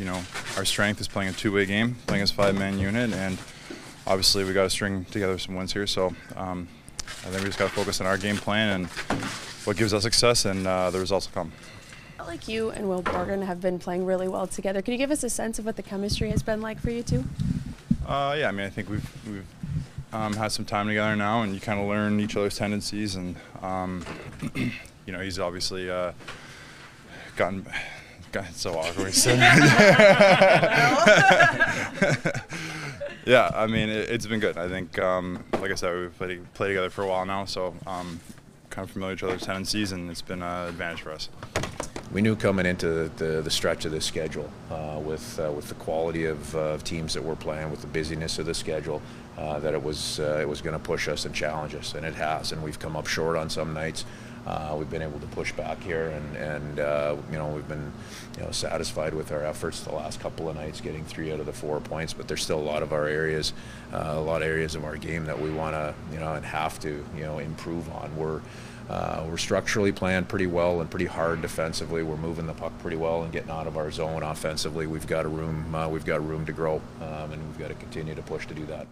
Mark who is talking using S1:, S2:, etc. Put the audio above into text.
S1: you know, our strength is playing a two-way game, playing as five-man unit, and obviously we got to string together some wins here. So um, I think we just got to focus on our game plan and what gives us success, and uh, the results will come.
S2: like you and Will Borgen have been playing really well together. Can you give us a sense of what the chemistry has been like for you two?
S1: Uh, yeah, I mean, I think we've we've um, had some time together now, and you kind of learn each other's tendencies, and um, you know, he's obviously uh, gotten. God, it's so awkward. He's sitting yeah, I mean, it, has been good. I think, um, like I said, we've played, played together for a while now, so um, kind of familiar with each other's tendencies, and it's been an advantage for us.
S3: We knew coming into the, the stretch of the schedule, uh, with uh, with the quality of, uh, teams that we're playing, with the busyness of the schedule, uh, that it was uh, it was going to push us and challenge us, and it has. And we've come up short on some nights. Uh, we've been able to push back here, and and you know we've been you know satisfied with our efforts the last couple of nights, getting three out of the four points. But there's still a lot of our areas, a lot of areas of our game that we want to you know and have to you know improve on. We're uh, we're structurally playing pretty well and pretty hard defensively. We're moving the puck pretty well and getting out of our zone offensively. We've got a room. Uh, we've got room to grow, um, and we've got to continue to push to do that.